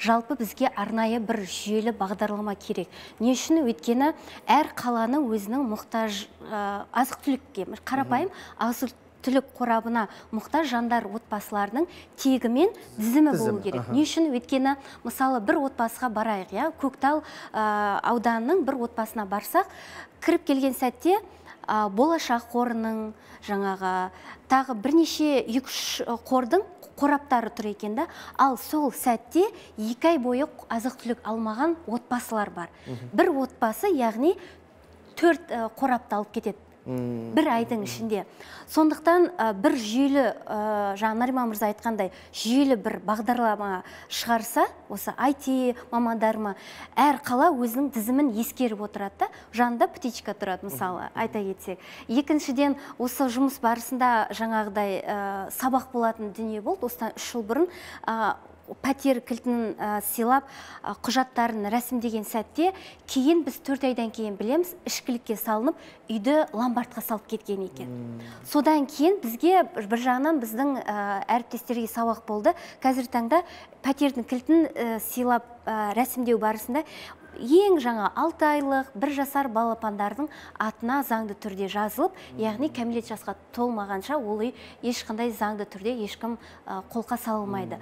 жалпы бізге арнайы бір жүйелі бағдарлама керек. Не үшін? Өйткені әр қаланың өзінің мұқтаж азық түлікке қарапайым азық түлік қорабына мұқтаж жандар отбасыларының тегімен тізімі болу керек. не үшін? Өйткені мысалы бір отбасыға барайық иә? Көктал ауданының бір отбасына барсақ кіріп келген сәтте болашақ қорының жаңағы тағы бірнеше екі үш қордың қораптары тұр екен да. Ал сол сәтте екі ай бойы азық түлік алмаған отбасылар бар. Бір отбасы яғни төрт қорапты алып кетеді. Бір айдың ішінде. Сондықтан бір жүйелі жаңа нариман мырза айтқандай жүйелі бір бағдарлама шығарса осы IT мамандарыма әр қала өзінің тізімін ескеріп отырады да жанында птичка тұрады мысалы айта кетсек. Екіншіден осы жұмыс барысында жаңағыдай сабақ болатын дүние болды. Осыдан үш жыл бұрын пәтер кілтін сыйлап құжаттарын рәсімдеген сәтте кейін біз төрт айдан кейін білеміз ішкілікке салынып үйді ломбардқа салып кеткен екен. Содан кейін бізге бір жағынан біздің әріптестерге сабақ болды. Қазіргі таңда пәтердің кілтін сыйлап рәсімдеу барысында ең жаңа алты айлық бір жасар балапандардың атына заңды түрде жазылып яғни кәмелет жасқа толмағанша ол үй ешқандай заңды түрде ешкім қолқа сала алмайды